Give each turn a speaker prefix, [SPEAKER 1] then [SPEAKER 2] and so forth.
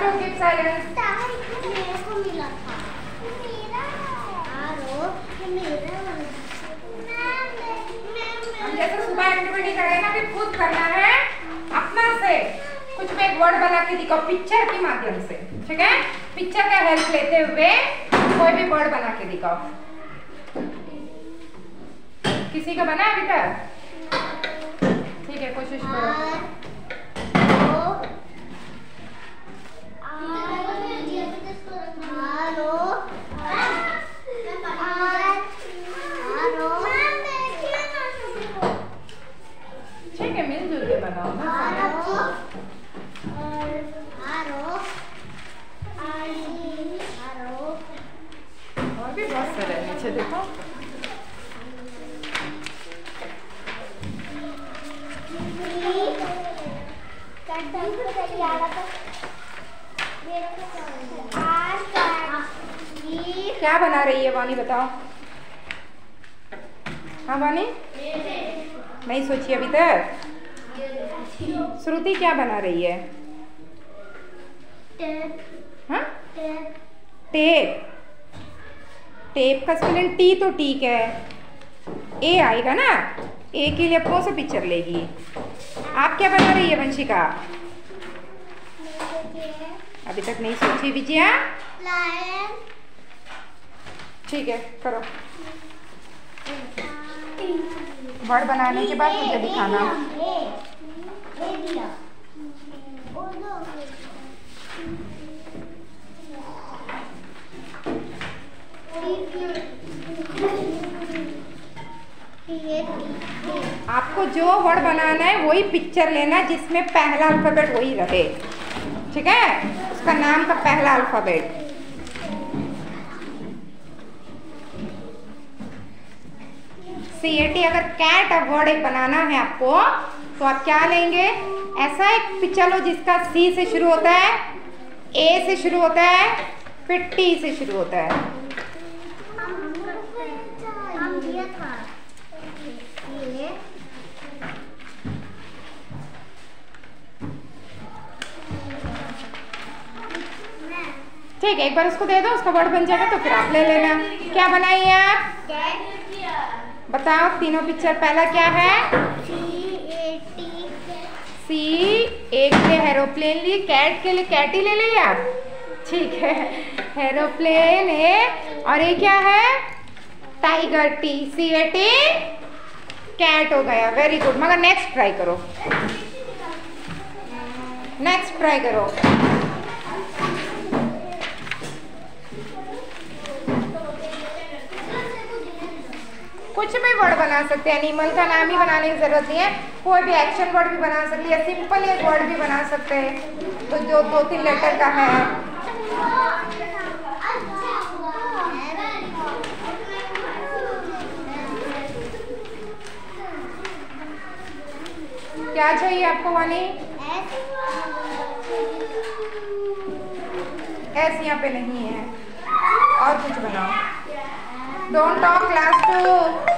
[SPEAKER 1] To keep silence
[SPEAKER 2] मेरे को मिला था मेरा आरो मेरा
[SPEAKER 1] हम जैसे सुबह एक्टिविटी करें ना फिर खुद करना है अपना से। कुछ में एक वर्ड बना के दिखाओ पिक्चर के माध्यम से। ठीक है? पिक्चर का हेल्प लेते हुए कोई भी वर्ड बना के दिखाओ। किसी का बना है अभी तक? ठीक है कोशिश करो। ठीक है मिलजुल के बनाओ ना और भी बहुत सारे हैं नीचे देखो क्या बना रही है वानी, बताओ? हाँ वानी? नहीं सोची अभी तक। श्रुति क्या बना रही है? हाँ? टेप। टेप। का स्पेलिंग टी तो ठीक है। ए आएगा ना? ए के लिए कौन सा पिक्चर लेगी। आप क्या बना रही है वंशिका? अभी तक नहीं सोची विजया? ठीक है करो। वर्ड बनाने के बाद मुझे दिखाना। आपको जो वर्ड बनाना है, वही पिक्चर लेना जिसमें पहला अल्फ़ाबेट वही रहे। ठीक है? उसका नाम का पहला अल्फ़ाबेट सी ए टी अगर कैट वर्ड एक बनाना है आपको तो आप क्या लेंगे? ऐसा एक पिक्चर लो जिसका सी से शुरू होता है ए से शुरू होता है, फिर टी से शुरू होता है। ठीक है, एक बार उसको दे दो, उसका वर्ड बन जाएगा तो फिर आप ले लेना। क्या बनाइए आप? बताओ, तीनों पिक्चर पहला क्या है? सी एक के एरोप्लेन लिए कैट के लिए कैट ही ले ली आप? ठीक है एरोप्लेन है और ये क्या है? Tiger T C A T cat हो गया वेरी गुड मगर नेक्स्ट ट्राई करो। नेक्स्ट ट्राई करो। कुछ भी वर्ड बना सकते हैं एनिमल का नाम ही बनाने की ज़रूरत नहीं है। कोई भी एक्शन वर्ड भी बना सकते हैं सिंपल एक वर्ड भी बना सकते हैं। तो जो दो तीन लेटर का है। क्या चाहिए आपको वानी एस यहाँ पे नहीं है। और कुछ बनाओ। Don't talk class to